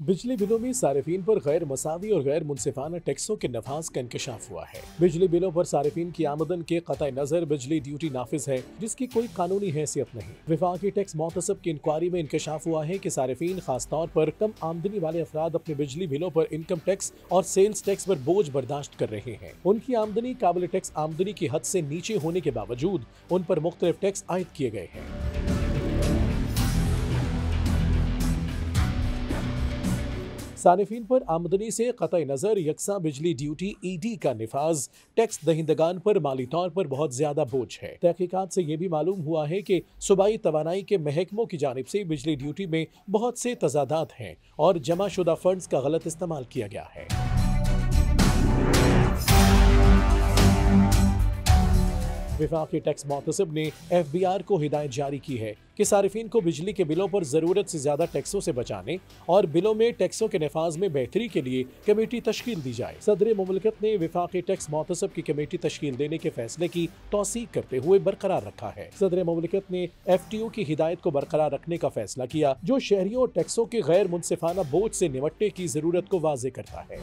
بجلی بلوں میں صارفین پر غیر مساوی اور غیر منصفانہ ٹیکسوں کے نفاذ کا انکشاف ہوا ہے۔ بجلی بلوں پر صارفین کی آمدن کے قطع نظر بجلی ڈیوٹی نافذ ہے، جس کی کوئی قانونی حیثیت نہیں۔ وفاقی ٹیکس محتسب کی انکوائری میں انکشاف ہوا ہے کہ صارفین خاص طور پر کم آمدنی والے افراد اپنے بجلی بلوں پر انکم ٹیکس اور سیلز ٹیکس پر بوجھ برداشت کر رہے ہیں۔ ان کی آمدنی قابل ٹیکس آمدنی کی حد سے نیچے ہونے کے باوجود ان پر مختلف ٹیکس عائد کیے گئے ہیں۔ صارفین پر آمدنی سے قطع نظر، یکساں بجلی ڈیوٹی ای ڈی کا نفاذ، ٹیکس دہندگان پر مالی طور پر بہت زیادہ بوجھ ہے۔ تحقیقات سے یہ بھی معلوم ہوا ہے کہ صوبائی توانائی کے محکموں کی جانب سے بجلی ڈیوٹی میں بہت سے تضادات ہیں اور جمع شدہ فنڈز کا غلط استعمال کیا گیا ہے۔ وفاقی ٹیکس محتسب نے ایف بی آر کو ہدایت جاری کی ہے کہ صارفین کو بجلی کے بلوں پر ضرورت سے زیادہ ٹیکسوں سے بچانے اور بلوں میں ٹیکسوں کے نفاذ میں بہتری کے لیے کمیٹی تشکیل دی جائے۔ صدر مملکت نے وفاقی ٹیکس محتسب کی کمیٹی تشکیل دینے کے فیصلے کی توثیق کرتے ہوئے برقرار رکھا ہے۔ صدر مملکت نے ایف ٹی او کی ہدایت کو برقرار رکھنے کا فیصلہ کیا جو شہریوں اور ٹیکسوں کے غیر منصفانہ بوجھ سے نمٹنے کی ضرورت کو واضح کرتا ہے۔